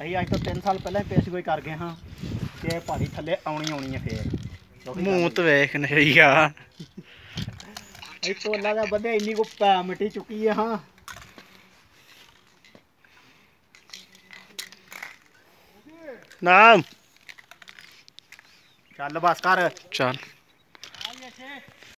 ਅਸੀਂ ਅੱਜ ਤੋਂ 3 ਸਾਲ ਪਹਿਲਾਂ ਪੇਸ਼ਗੋਈ ਕਰ ਗਏ ਹਾਂ ਕਿ ਭਾਜੀ ਥੱਲੇ ਆਉਣੀ ਆਉਣੀ ਹੈ ਫੇਰ ਕਿਉਂਕਿ ਮੂੰਹ ਵੇਖ ਨਹੀਂ ਆ ਇਹ ਟੋਲਾ ਦਾ ਬੰਦੇ ਇੰਨੀ ਕੋ ਪੈ ਮਿੱਟੀ ਚੁੱਕੀ ਹੈ ਹਾਂ ਨਾਮ ਚੱਲ ਬਸ ਕਰ ਚੱਲ